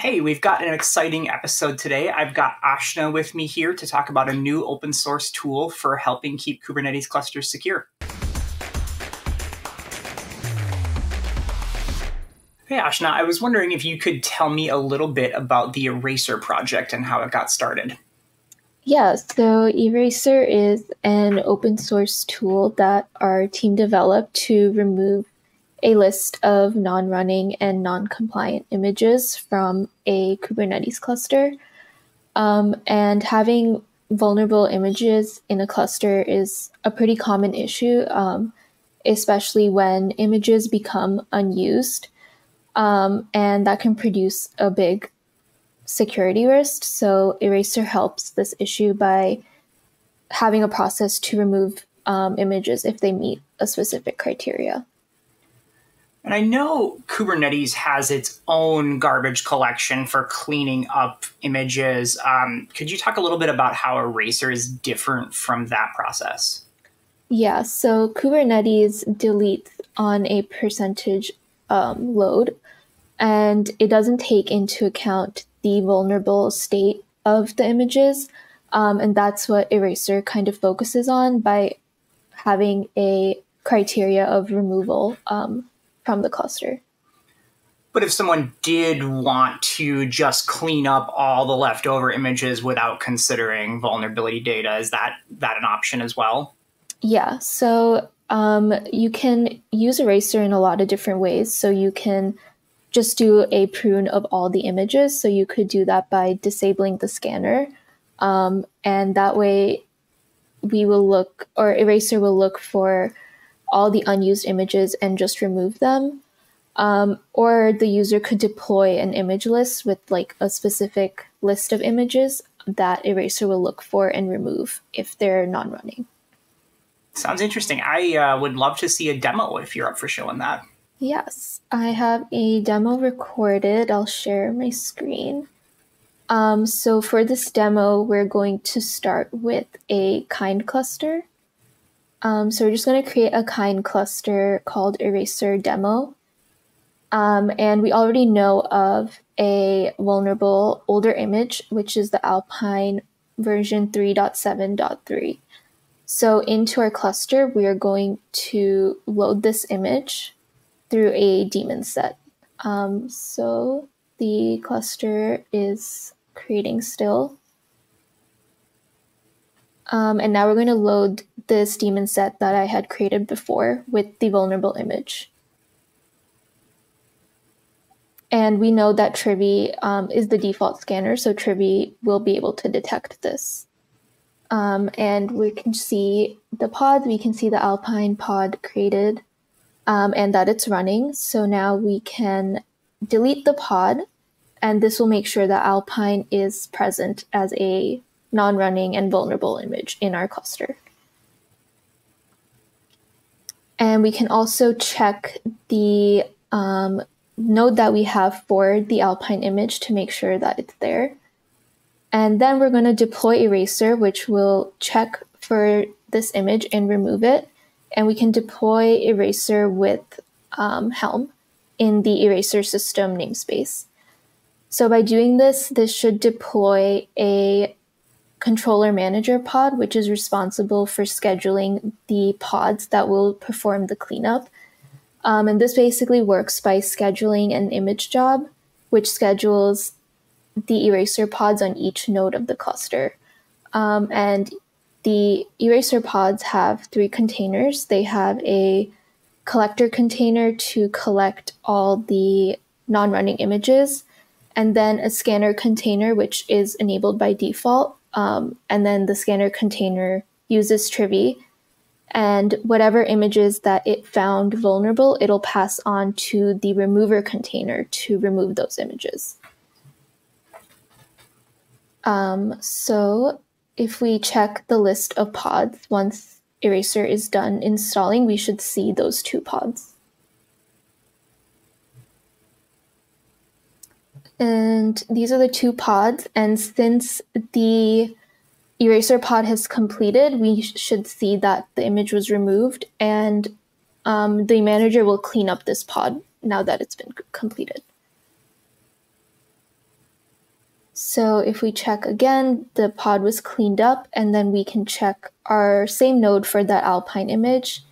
Hey, we've got an exciting episode today. I've got Ashna with me here to talk about a new open source tool for helping keep Kubernetes clusters secure. Hey, Ashna, I was wondering if you could tell me a little bit about the Eraser project and how it got started. Yeah, so Eraser is an open source tool that our team developed to remove a list of non-running and non-compliant images from a Kubernetes cluster. Um, and having vulnerable images in a cluster is a pretty common issue, um, especially when images become unused. Um, and that can produce a big security risk. So Eraser helps this issue by having a process to remove um, images if they meet a specific criteria. And I know Kubernetes has its own garbage collection for cleaning up images. Um, could you talk a little bit about how Eraser is different from that process? Yeah, so Kubernetes deletes on a percentage um, load, and it doesn't take into account the vulnerable state of the images. Um, and that's what Eraser kind of focuses on by having a criteria of removal um, from the cluster. But if someone did want to just clean up all the leftover images without considering vulnerability data, is that that an option as well? Yeah. So um, you can use Eraser in a lot of different ways. So you can just do a prune of all the images. So you could do that by disabling the scanner. Um, and that way we will look, or Eraser will look for all the unused images and just remove them. Um, or the user could deploy an image list with like a specific list of images that Eraser will look for and remove if they're non running. Sounds interesting. I uh, would love to see a demo if you're up for showing that. Yes, I have a demo recorded. I'll share my screen. Um, so for this demo, we're going to start with a kind cluster. Um, so we're just going to create a kind cluster called eraser demo. Um, and we already know of a vulnerable older image, which is the Alpine version 3.7.3. So into our cluster, we are going to load this image through a daemon set. Um, so the cluster is creating still. Um, and now we're going to load this daemon set that I had created before with the vulnerable image. And we know that Trivy um, is the default scanner, so Trivy will be able to detect this. Um, and we can see the pods, we can see the Alpine pod created um, and that it's running. So now we can delete the pod, and this will make sure that Alpine is present as a non-running and vulnerable image in our cluster. And we can also check the um, node that we have for the Alpine image to make sure that it's there. And then we're going to deploy Eraser, which will check for this image and remove it. And we can deploy Eraser with um, Helm in the Eraser system namespace. So by doing this, this should deploy a controller manager pod, which is responsible for scheduling the pods that will perform the cleanup. Um, and this basically works by scheduling an image job, which schedules the eraser pods on each node of the cluster. Um, and the eraser pods have three containers. They have a collector container to collect all the non running images, and then a scanner container, which is enabled by default. Um, and then the scanner container uses Trivy. And whatever images that it found vulnerable, it'll pass on to the remover container to remove those images. Um, so if we check the list of pods, once Eraser is done installing, we should see those two pods. And these are the two pods. And since the eraser pod has completed, we should see that the image was removed and um, the manager will clean up this pod now that it's been completed. So if we check again, the pod was cleaned up, and then we can check our same node for that Alpine image,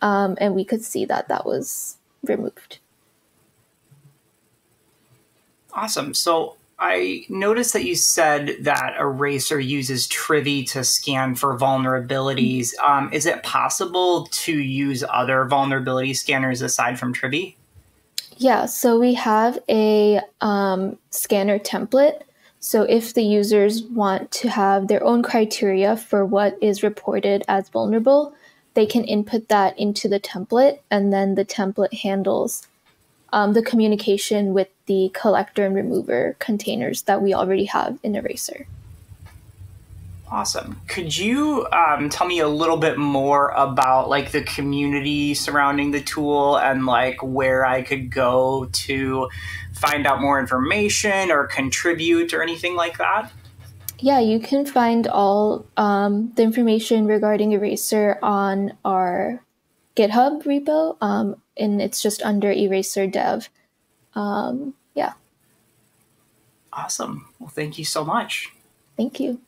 um, and we could see that that was removed. Awesome. So I noticed that you said that Eraser uses Trivy to scan for vulnerabilities. Um, is it possible to use other vulnerability scanners aside from Trivy? Yeah, so we have a um, scanner template. So if the users want to have their own criteria for what is reported as vulnerable, they can input that into the template, and then the template handles um, the communication with the collector and remover containers that we already have in Eraser. Awesome. Could you um, tell me a little bit more about like the community surrounding the tool and like where I could go to find out more information or contribute or anything like that? Yeah, you can find all um, the information regarding Eraser on our GitHub repo, um, and it's just under Eraser Dev. Um, yeah. Awesome. Well, thank you so much. Thank you.